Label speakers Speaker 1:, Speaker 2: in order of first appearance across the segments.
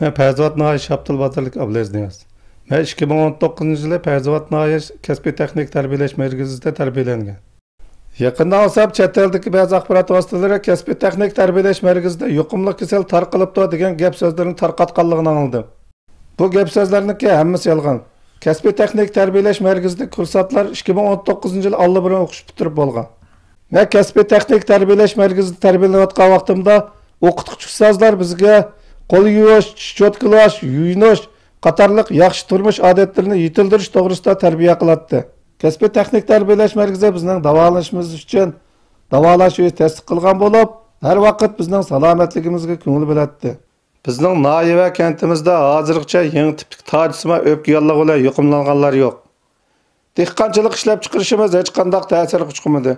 Speaker 1: Мен Фәйзават Нағай Шаптыл Базарлык Аблезнияз. Мен 2019 жылы Фәйзават Нағай кәсби техник тәрбиелеш мәркәзендә тәрбияләнгән. Якында алсап, чат элдәге бәз ахбарат васиталары кәсби техник тәрбиелеш мәркәзендә юқымлы кесел таркылыпты дигән гәп сүзләрен таркатканлыгын аңладым. Бу гәп сүзләрнеке һәммәсе ялган. Кәсби техник тәрбиелеш мәркәзендә курсатлар 2019 жыл аллы белән укыш битиреп булган. Мен кәсби техник тәрбиелеш мәркәзендә тәрбияләп аткан вакытымда o'qituvchi ustozlar bizga qo'l yuvish cho'tkilash yuvinish qatorliq yaxshi turmush odatlarini yetildirish to'g'risida tarbiya qiladi kasbiy texnik tarbiyalash markazi bizning davolanishimiz uchun davolash uyi tasdiq qilgan bo'lib har vaqt bizning salomatligimizga ko'ngil bo'ladi bizning noyi va kantimizda hozirgacha yangi tiplik tojisma o'pka yollag'ular yuqumlanganlar yo'q. Dehqonchilik ishlab chiqarishimiz hech qanday ta'sir kuchqumidi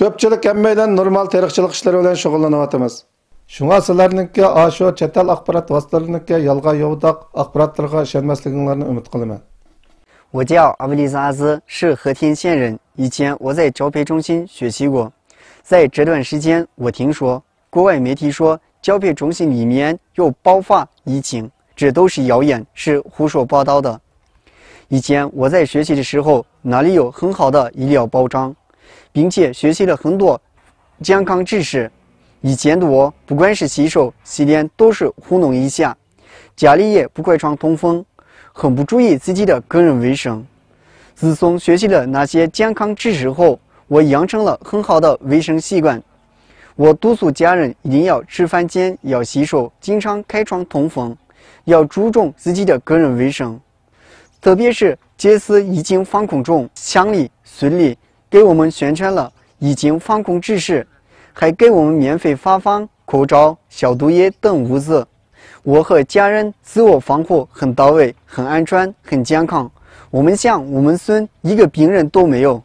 Speaker 1: ko'pchilik hammaydan normal teriqchilik ishlari bilan shug'ullanyapmiz
Speaker 2: 我叫阿布力扎提，是和田县人。以前我在教培中心学习过，在这段时间，我听说国外媒体说教培中心里面有暴发疫情，这都是谣言，是胡说八道的。以前我在学习的时候，那里有很好的医疗保障，并且学习了很多健康知识。以前的我，不管是洗手、洗脸，都是糊弄一下，家里也不开窗通风，很不注意自己的个人卫生。自从学习了那些健康知识后，我养成了很好的卫生习惯。我督促家人一定要吃饭前要洗手，经常开窗通风，要注重自己的个人卫生。特别是这次疫情防控中，乡里、村里给我们宣传了疫情防控知识。还给我们免费发放口罩、消毒液等物资。我和家人自我防护很到位，很安全，很健康。我们乡我们村一个病人都没有。